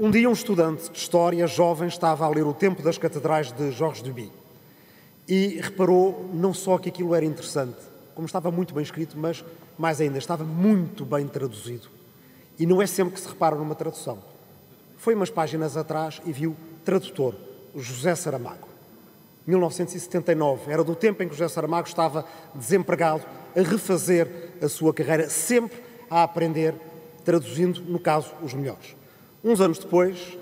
Um dia, um estudante de História jovem estava a ler o Tempo das Catedrais de Georges Duby e reparou não só que aquilo era interessante, como estava muito bem escrito, mas mais ainda, estava muito bem traduzido. E não é sempre que se repara numa tradução. Foi umas páginas atrás e viu tradutor, José Saramago. 1979, era do tempo em que José Saramago estava desempregado, a refazer a sua carreira, sempre a aprender, traduzindo, no caso, os melhores. Uns anos depois,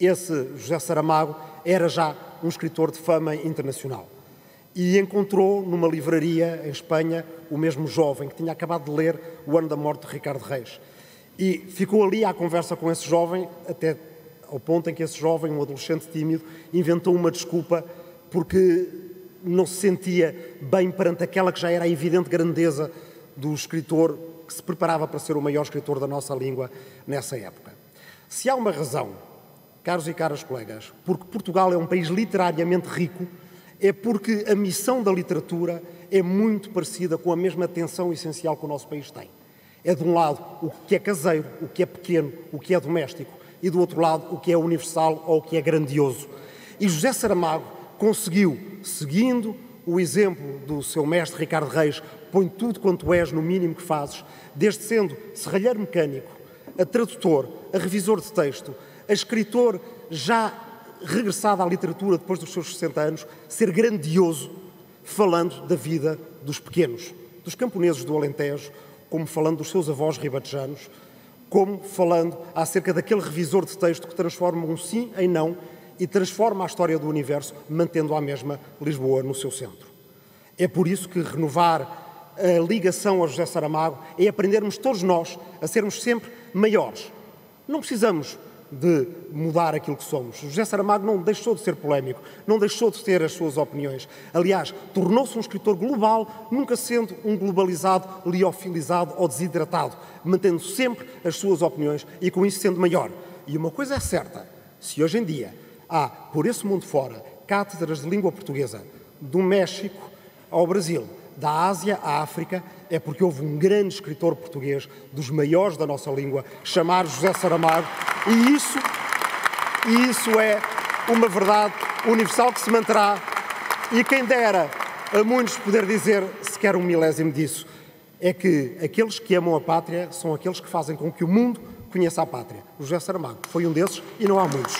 esse José Saramago era já um escritor de fama internacional e encontrou numa livraria em Espanha o mesmo jovem que tinha acabado de ler O Ano da Morte de Ricardo Reis. E ficou ali à conversa com esse jovem, até ao ponto em que esse jovem, um adolescente tímido, inventou uma desculpa porque não se sentia bem perante aquela que já era a evidente grandeza do escritor que se preparava para ser o maior escritor da nossa língua nessa época. Se há uma razão, caros e caras colegas, porque Portugal é um país literariamente rico, é porque a missão da literatura é muito parecida com a mesma tensão essencial que o nosso país tem. É de um lado o que é caseiro, o que é pequeno, o que é doméstico, e do outro lado o que é universal ou o que é grandioso. E José Saramago conseguiu, seguindo o exemplo do seu mestre Ricardo Reis, põe tudo quanto és no mínimo que fazes, desde sendo serralheiro mecânico, a tradutor, a revisor de texto, a escritor já regressado à literatura depois dos seus 60 anos, ser grandioso falando da vida dos pequenos, dos camponeses do Alentejo, como falando dos seus avós ribatejanos, como falando acerca daquele revisor de texto que transforma um sim em não e transforma a história do universo, mantendo a mesma Lisboa no seu centro. É por isso que renovar a ligação a José Saramago é aprendermos todos nós a sermos sempre maiores. Não precisamos de mudar aquilo que somos. José Saramago não deixou de ser polémico, não deixou de ter as suas opiniões. Aliás, tornou-se um escritor global, nunca sendo um globalizado, liofilizado ou desidratado, mantendo sempre as suas opiniões e com isso sendo maior. E uma coisa é certa: se hoje em dia há, por esse mundo fora, cátedras de língua portuguesa, do México ao Brasil, da Ásia à África, é porque houve um grande escritor português, dos maiores da nossa língua, chamado José Saramago, e isso, e isso é uma verdade universal que se manterá. E quem dera a muitos poder dizer sequer um milésimo disso, é que aqueles que amam a pátria são aqueles que fazem com que o mundo conheça a pátria. O José Saramago foi um desses e não há muitos.